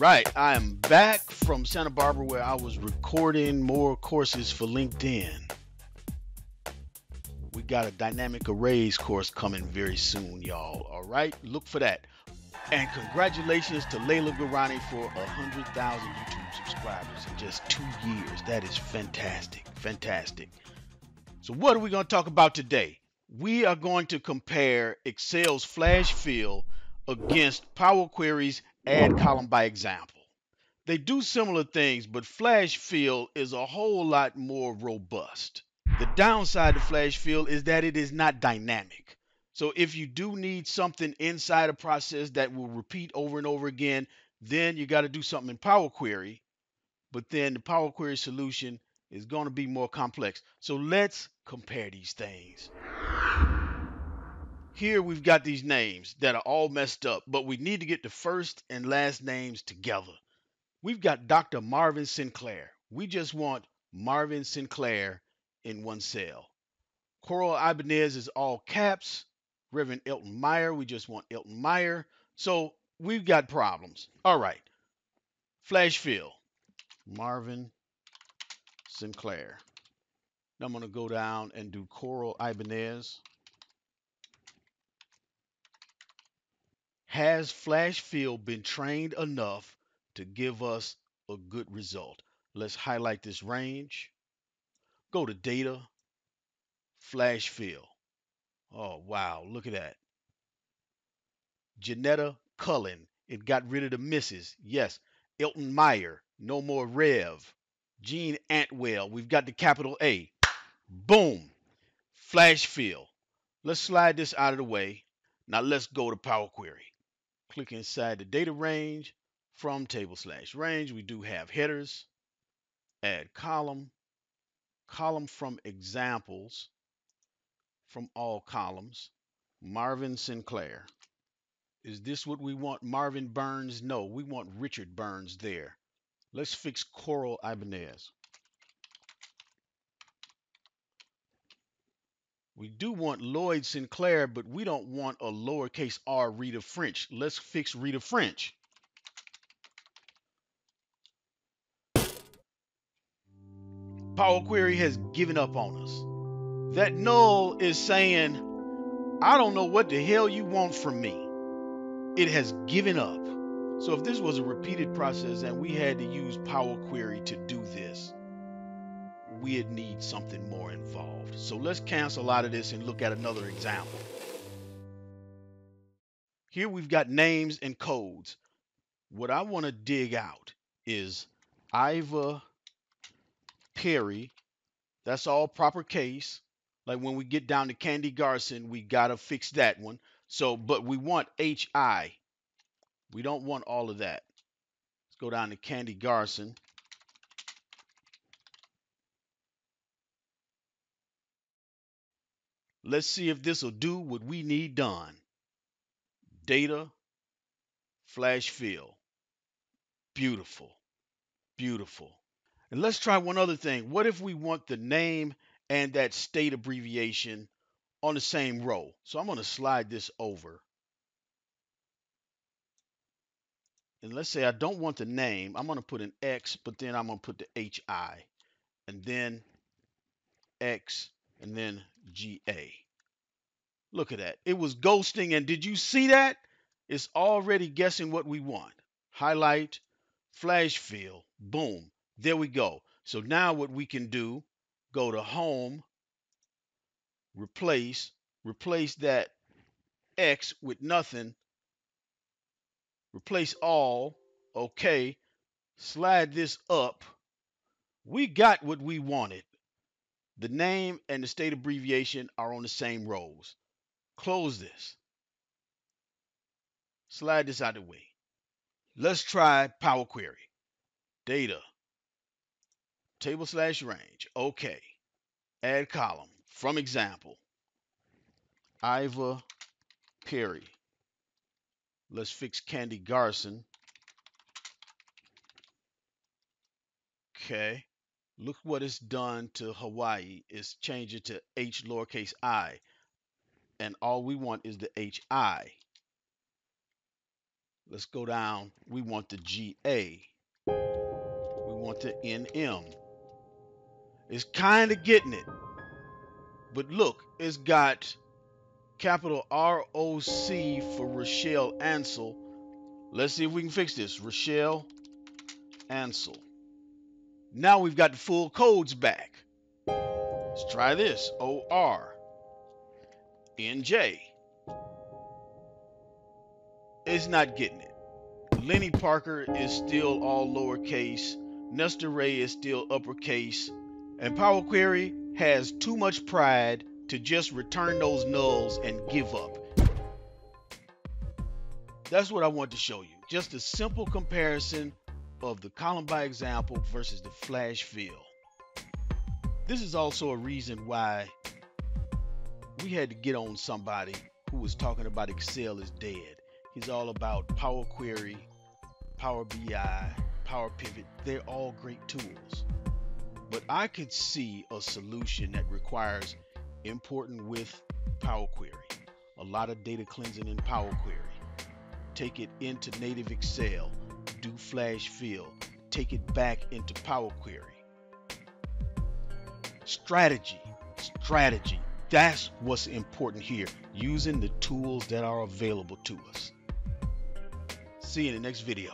Right, I am back from Santa Barbara where I was recording more courses for LinkedIn. We got a dynamic arrays course coming very soon, y'all. All right, look for that. And congratulations to Leila Gharani for 100,000 YouTube subscribers in just two years. That is fantastic, fantastic. So what are we going to talk about today? We are going to compare Excel's flash fill against Power Query's add column by example. They do similar things, but flash fill is a whole lot more robust. The downside to flash fill is that it is not dynamic. So if you do need something inside a process that will repeat over and over again, then you got to do something in Power Query. But then the Power Query solution is going to be more complex. So let's compare these things. Here we've got these names that are all messed up, but we need to get the first and last names together. We've got Dr. Marvin Sinclair. We just want Marvin Sinclair in one cell. Coral Ibanez is all caps. Reverend Elton Meyer, we just want Elton Meyer. So we've got problems. All right. Flash fill. Marvin Sinclair. Now I'm going to go down and do Coral Ibanez. Has flash fill been trained enough to give us a good result? Let's highlight this range. Go to data, flash fill. Oh, wow, look at that. Janetta Cullen, it got rid of the misses. Yes. Elton Meyer, no more Rev. Gene Antwell, we've got the capital A. Boom. Flash fill. Let's slide this out of the way. Now let's go to Power Query. Click inside the data range from table slash range. We do have headers, add column, column from examples from all columns, Marvin Sinclair. Is this what we want? Marvin Burns? No, we want Richard Burns there. Let's fix Coral Ibanez. We do want Lloyd Sinclair, but we don't want a lowercase r Rita French. Let's fix Rita French. Power Query has given up on us. That null is saying, I don't know what the hell you want from me. It has given up. So if this was a repeated process and we had to use Power Query to do this, we'd need something more involved. So let's cancel out of this and look at another example. Here we've got names and codes. What I want to dig out is Iva Perry. That's all proper case. Like when we get down to Candy Garson, we got to fix that one. So, but we want HI. We don't want all of that. Let's go down to Candy Garson. Let's see if this will do what we need done. Data, flash fill. Beautiful, beautiful. And let's try one other thing. What if we want the name and that state abbreviation on the same row? So I'm going to slide this over. and let's say I don't want the name, I'm going to put an X, but then I'm going to put the HI, and then X, and then GA. Look at that. It was ghosting, and did you see that? It's already guessing what we want. Highlight, flash fill, boom. There we go. So now what we can do, go to home, replace, replace that X with nothing, replace all, okay, slide this up. We got what we wanted. The name and the state abbreviation are on the same rows. Close this. Slide this out of the way. Let's try Power Query. Data. Table slash range. Okay. Add column. From example. Iva Perry. Let's fix Candy Garson. Okay. Look what it's done to Hawaii. It's changed it to H lowercase i. And all we want is the HI. Let's go down. We want the GA. We want the NM. It's kind of getting it. But look, it's got capital ROC for Rochelle Ansel. Let's see if we can fix this. Rochelle Ansel. Now we've got the full codes back. Let's try this. OR. NJ. It's not getting it. Lenny Parker is still all lowercase. Nestor Ray is still uppercase. And Power Query has too much pride to just return those nulls and give up. That's what I want to show you. Just a simple comparison of the column by example versus the flash fill. This is also a reason why we had to get on somebody who was talking about Excel is dead. He's all about Power Query, Power BI, Power Pivot. They're all great tools. But I could see a solution that requires importing with Power Query, a lot of data cleansing in Power Query, take it into native Excel, do flash fill, take it back into Power Query. Strategy, strategy. That's what's important here, using the tools that are available to us. See you in the next video.